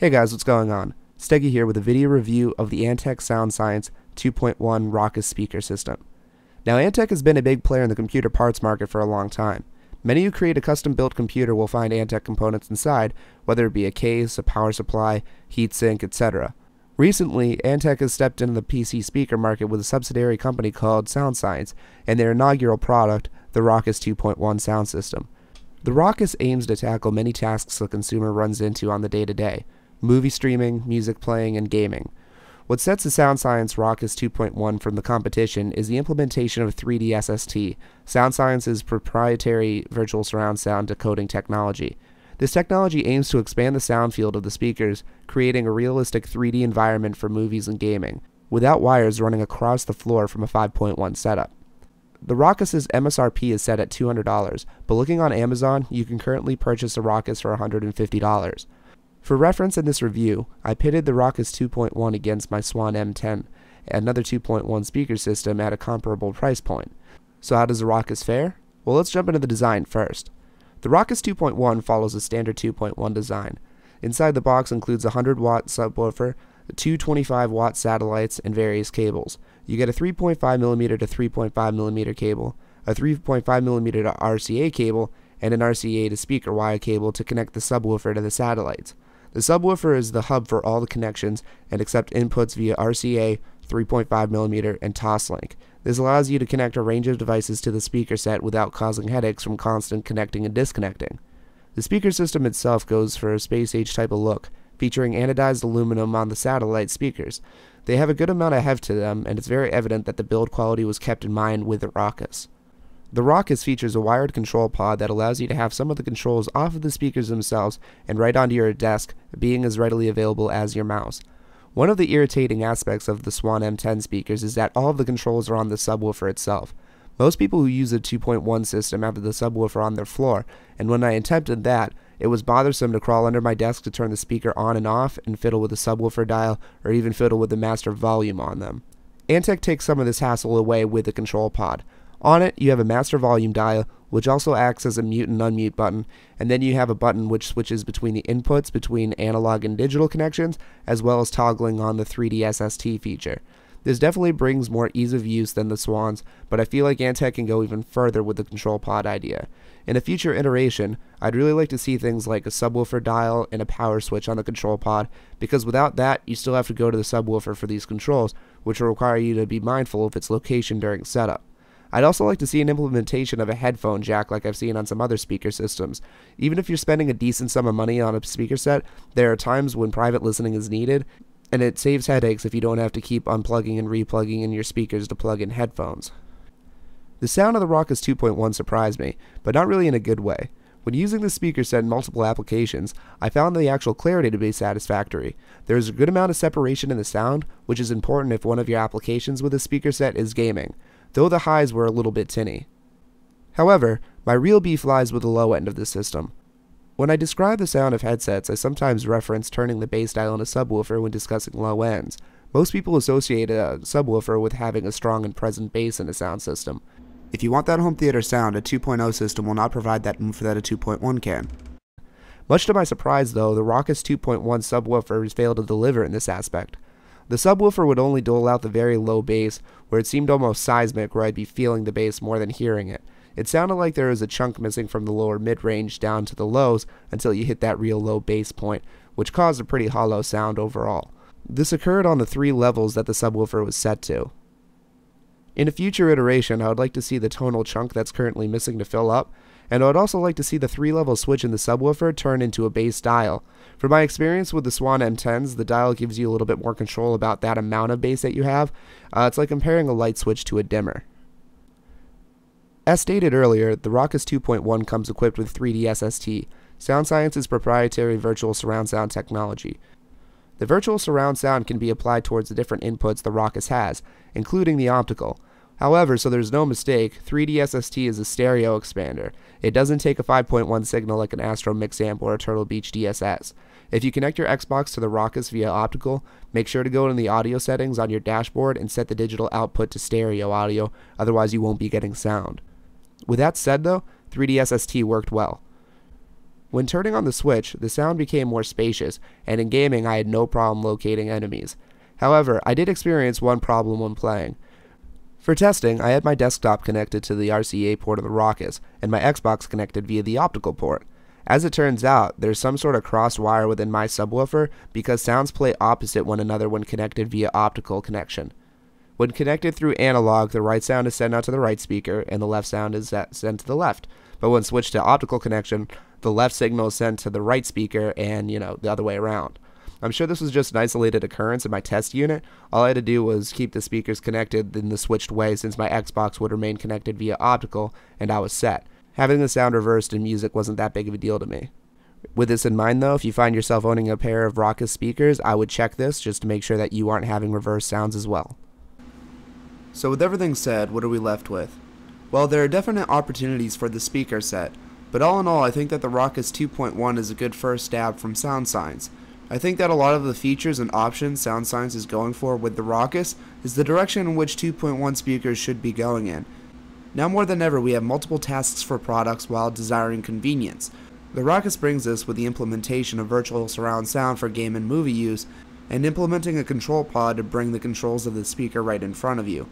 Hey guys, what's going on? Steggy here with a video review of the Antec Sound Science 2.1 Rockus speaker system. Now, Antec has been a big player in the computer parts market for a long time. Many who create a custom built computer will find Antec components inside, whether it be a case, a power supply, heatsink, etc. Recently, Antec has stepped into the PC speaker market with a subsidiary company called Sound Science and their inaugural product, the Rockus 2.1 sound system. The Rockus aims to tackle many tasks the consumer runs into on the day to day movie streaming, music playing, and gaming. What sets the Sound Science Rockus 2.1 from the competition is the implementation of 3D SST, Sound Science's proprietary virtual surround sound decoding technology. This technology aims to expand the sound field of the speakers, creating a realistic 3D environment for movies and gaming, without wires running across the floor from a 5.1 setup. The Rockus's MSRP is set at $200, but looking on Amazon, you can currently purchase a Rockus for $150. For reference in this review, I pitted the Rockus 2.1 against my Swan M10, another 2.1 speaker system at a comparable price point. So how does the Rockus fare? Well, let's jump into the design first. The Rockus 2.1 follows a standard 2.1 design. Inside the box includes a 100 watt subwoofer, two 25 watt satellites, and various cables. You get a 3.5mm to 3.5mm cable, a 3.5mm to RCA cable, and an RCA to speaker wire cable to connect the subwoofer to the satellites. The subwoofer is the hub for all the connections and accept inputs via RCA, 3.5mm, and Toslink. This allows you to connect a range of devices to the speaker set without causing headaches from constant connecting and disconnecting. The speaker system itself goes for a space age type of look, featuring anodized aluminum on the satellite speakers. They have a good amount of heft to them, and it's very evident that the build quality was kept in mind with the Rockus. The Rockus features a wired control pod that allows you to have some of the controls off of the speakers themselves and right onto your desk, being as readily available as your mouse. One of the irritating aspects of the Swan M10 speakers is that all of the controls are on the subwoofer itself. Most people who use a 2.1 system have the subwoofer on their floor, and when I attempted that, it was bothersome to crawl under my desk to turn the speaker on and off and fiddle with the subwoofer dial or even fiddle with the master volume on them. Antec takes some of this hassle away with the control pod. On it, you have a master volume dial, which also acts as a mute and unmute button, and then you have a button which switches between the inputs between analog and digital connections, as well as toggling on the 3D SST feature. This definitely brings more ease of use than the Swans, but I feel like Antec can go even further with the control pod idea. In a future iteration, I'd really like to see things like a subwoofer dial and a power switch on the control pod, because without that, you still have to go to the subwoofer for these controls, which will require you to be mindful of its location during setup. I'd also like to see an implementation of a headphone jack like I've seen on some other speaker systems. Even if you're spending a decent sum of money on a speaker set, there are times when private listening is needed, and it saves headaches if you don't have to keep unplugging and replugging in your speakers to plug in headphones. The sound of the Rockus 2.1 surprised me, but not really in a good way. When using the speaker set in multiple applications, I found the actual clarity to be satisfactory. There is a good amount of separation in the sound, which is important if one of your applications with a speaker set is gaming though the highs were a little bit tinny. However, my real beef lies with the low end of the system. When I describe the sound of headsets, I sometimes reference turning the bass dial on a subwoofer when discussing low ends. Most people associate a subwoofer with having a strong and present bass in a sound system. If you want that home theater sound, a 2.0 system will not provide that oomph that a 2.1 can. Much to my surprise, though, the Rockus 2.1 subwoofers failed to deliver in this aspect. The subwoofer would only dole out the very low bass, where it seemed almost seismic, where I'd be feeling the bass more than hearing it. It sounded like there was a chunk missing from the lower mid range down to the lows until you hit that real low bass point, which caused a pretty hollow sound overall. This occurred on the three levels that the subwoofer was set to. In a future iteration, I would like to see the tonal chunk that's currently missing to fill up, and I would also like to see the three level switch in the subwoofer turn into a bass dial. From my experience with the Swan M10s, the dial gives you a little bit more control about that amount of bass that you have. Uh, it's like comparing a light switch to a dimmer. As stated earlier, the Rockus 2.1 comes equipped with 3D SST, Sound Science's proprietary virtual surround sound technology. The virtual surround sound can be applied towards the different inputs the Rockus has, including the optical. However, so there's no mistake, 3D SST is a stereo expander. It doesn't take a 5.1 signal like an Astro Mixamp or a Turtle Beach DSS. If you connect your Xbox to the Rockus via optical, make sure to go in the audio settings on your dashboard and set the digital output to stereo audio, otherwise you won't be getting sound. With that said though, 3D SST worked well. When turning on the switch, the sound became more spacious, and in gaming I had no problem locating enemies. However, I did experience one problem when playing. For testing, I had my desktop connected to the RCA port of the Rockus, and my Xbox connected via the optical port. As it turns out, there's some sort of crossed wire within my subwoofer because sounds play opposite one another when connected via optical connection. When connected through analog, the right sound is sent out to the right speaker and the left sound is sent to the left. But when switched to optical connection, the left signal is sent to the right speaker and, you know, the other way around. I'm sure this was just an isolated occurrence in my test unit. All I had to do was keep the speakers connected in the switched way since my Xbox would remain connected via optical and I was set. Having the sound reversed in music wasn't that big of a deal to me. With this in mind, though, if you find yourself owning a pair of Rockus speakers, I would check this just to make sure that you aren't having reverse sounds as well. So, with everything said, what are we left with? Well, there are definite opportunities for the speaker set, but all in all, I think that the Rockus 2.1 is a good first stab from Sound Science. I think that a lot of the features and options Sound Science is going for with the Rockus is the direction in which 2.1 speakers should be going in. Now more than ever, we have multiple tasks for products while desiring convenience. The Rockus brings this with the implementation of virtual surround sound for game and movie use, and implementing a control pod to bring the controls of the speaker right in front of you.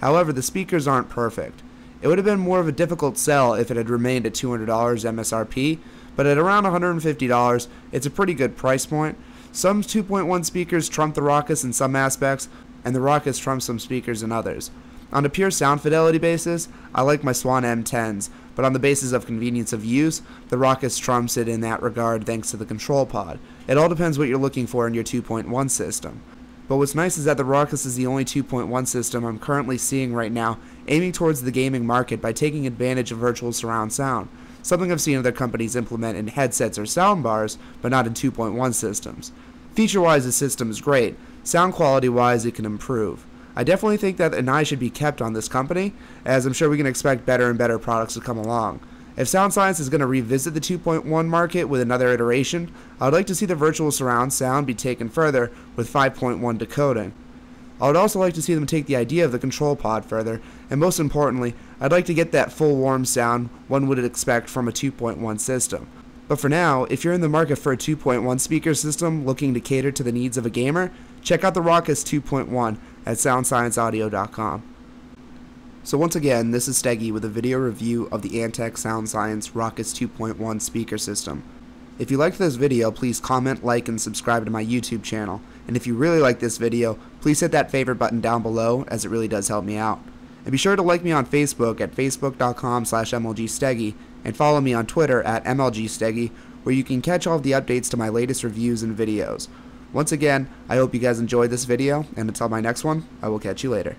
However, the speakers aren't perfect. It would have been more of a difficult sell if it had remained at $200 MSRP, but at around $150, it's a pretty good price point. Some 2.1 speakers trump the Rockus in some aspects, and the Rockus trumps some speakers in others. On a pure sound fidelity basis, I like my Swan M10s, but on the basis of convenience of use, the Rockus trumps it in that regard thanks to the control pod. It all depends what you're looking for in your 2.1 system. But what's nice is that the Rockus is the only 2.1 system I'm currently seeing right now aiming towards the gaming market by taking advantage of virtual surround sound, something I've seen other companies implement in headsets or soundbars, but not in 2.1 systems. Feature-wise, the system is great. Sound quality-wise, it can improve. I definitely think that an eye should be kept on this company, as I'm sure we can expect better and better products to come along. If Sound Science is going to revisit the 2.1 market with another iteration, I would like to see the virtual surround sound be taken further with 5.1 decoding. I would also like to see them take the idea of the control pod further, and most importantly, I'd like to get that full warm sound one would expect from a 2.1 system. But for now, if you're in the market for a 2.1 speaker system looking to cater to the needs of a gamer, check out the Rockus 2.1 at soundscienceaudio.com. So once again, this is Steggy with a video review of the Antec Sound Science Rockus 2.1 speaker system. If you liked this video, please comment, like, and subscribe to my YouTube channel. And if you really like this video, please hit that favorite button down below as it really does help me out. And be sure to like me on Facebook at facebook.com slash mlgsteggy and follow me on Twitter at mlgsteggy where you can catch all of the updates to my latest reviews and videos. Once again, I hope you guys enjoyed this video, and until my next one, I will catch you later.